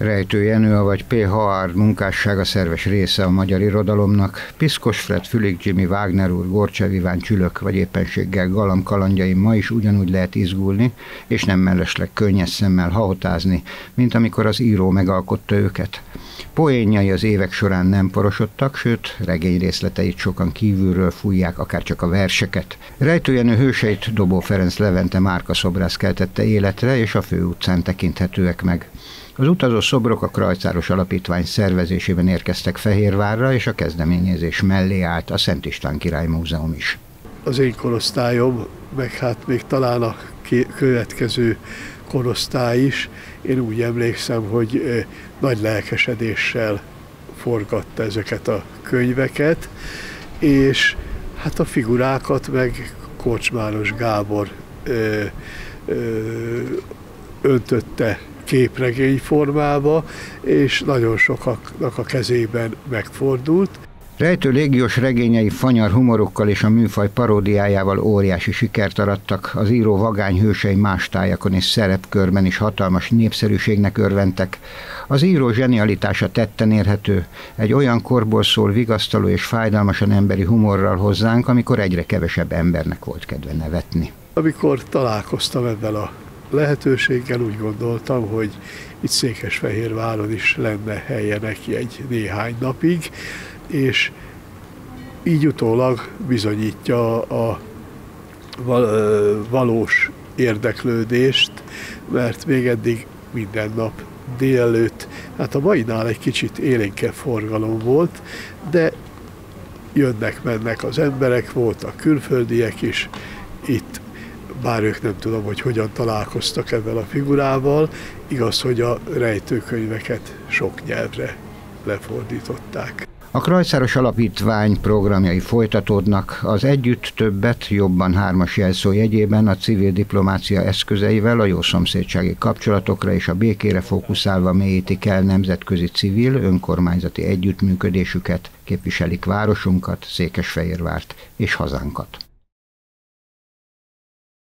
Rejtő Jenő, vagy P. Haar munkássága szerves része a magyar irodalomnak. Piszkos Fred, Fülig Jimmy, Wagner úr, Gorcsev Iván, Csülök, vagy éppenséggel Galam kalandjaim ma is ugyanúgy lehet izgulni, és nem mellesleg könnyes szemmel hahotázni, mint amikor az író megalkotta őket. Poénjai az évek során nem porosodtak, sőt, regény részleteit sokan kívülről fújják, akár csak a verseket. Rejtőjenő hőseit Dobó Ferenc Levente Márka szobrász keltette életre, és a főutcán tekinthetőek meg. Az utazó szobrok a Krajcáros Alapítvány szervezésében érkeztek Fehérvárra, és a kezdeményezés mellé állt a Szent István Király Múzeum is. Az én korosztályom, meg hát még talán a következő korosztály is, én úgy emlékszem, hogy nagy lelkesedéssel forgatta ezeket a könyveket, és hát a figurákat meg Kocsmáros Gábor ö, ö, öntötte képregény formába, és nagyon sokaknak a kezében megfordult. Rejtő légiós regényei fanyar humorokkal és a műfaj paródiájával óriási sikert arattak, az író vagány hősei más tájakon és szerepkörben is hatalmas népszerűségnek örventek. Az író zsenialitása tetten érhető, egy olyan korból szól vigasztaló és fájdalmasan emberi humorral hozzánk, amikor egyre kevesebb embernek volt kedve nevetni. Amikor találkoztam ebben a lehetőséggel úgy gondoltam, hogy itt Székesfehérváron is lenne helye neki egy néhány napig, és így utólag bizonyítja a valós érdeklődést, mert még eddig minden nap délelőtt, hát a mainál egy kicsit élénkebb forgalom volt, de jönnek-mennek az emberek, voltak külföldiek is, itt bár ők nem tudom, hogy hogyan találkoztak ebben a figurával, igaz, hogy a rejtőkönyveket sok nyelvre lefordították. A Krajszáros Alapítvány programjai folytatódnak, az együtt többet, jobban hármas jelszó jegyében a civil diplomácia eszközeivel a jó szomszédsági kapcsolatokra és a békére fókuszálva mélyítik el nemzetközi civil, önkormányzati együttműködésüket, képviselik városunkat, Székesfehérvárt és hazánkat.